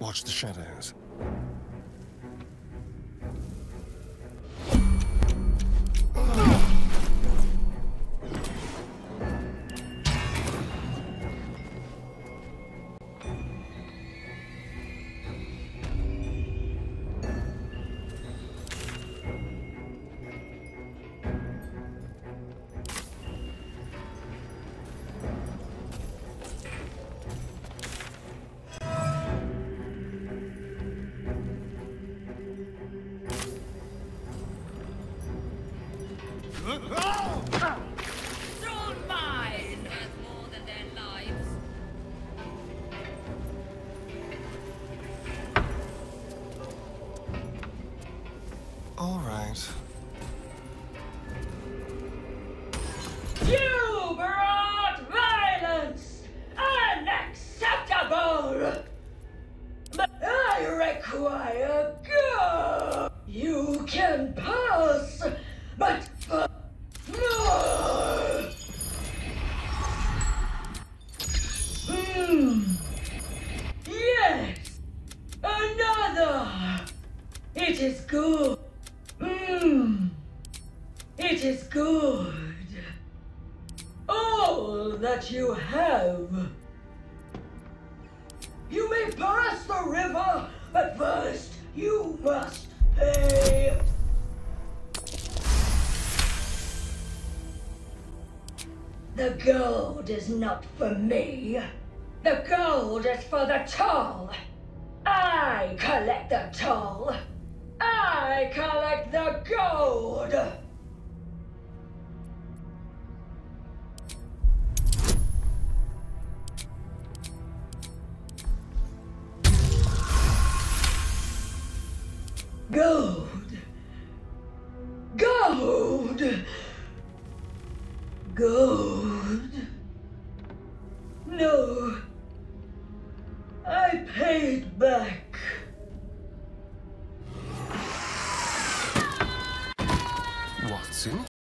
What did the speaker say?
Watch the shadows. All right. You brought violence! Unacceptable! But I require go! You can pass, It is good. Mmm. It is good. All that you have. You may pass the river, but first you must pay. The gold is not for me. The gold is for the toll. I collect the toll. I collect the gold. Gold. Gold. Gold. No. I paid back. What's in